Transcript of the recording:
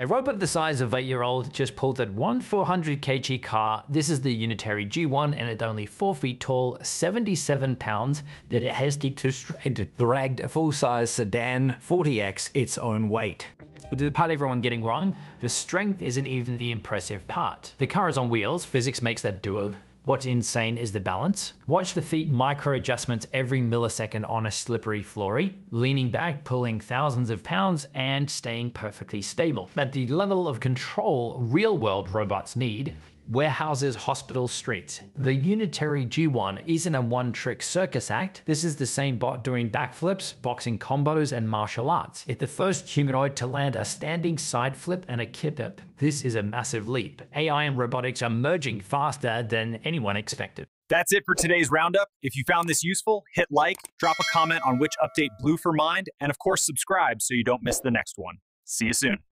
A robot the size of 8-year-old just pulled that one 400 kg car. This is the Unitary G1 and it's only 4 feet tall, 77 pounds, that it has to dragged a full-size sedan 40x its own weight. The part everyone getting wrong, the strength isn't even the impressive part. The car is on wheels, physics makes that doable. What's insane is the balance. Watch the feet micro adjustments every millisecond on a slippery floory, leaning back, pulling thousands of pounds, and staying perfectly stable. At the level of control real world robots need, warehouses, hospitals, streets. The Unitary G1 isn't a one-trick circus act. This is the same bot doing backflips, boxing combos, and martial arts. It's the first humanoid to land a standing side flip and a kip. This is a massive leap. AI and robotics are merging faster than anyone expected. That's it for today's roundup. If you found this useful, hit like, drop a comment on which update blew for mind, and of course subscribe so you don't miss the next one. See you soon.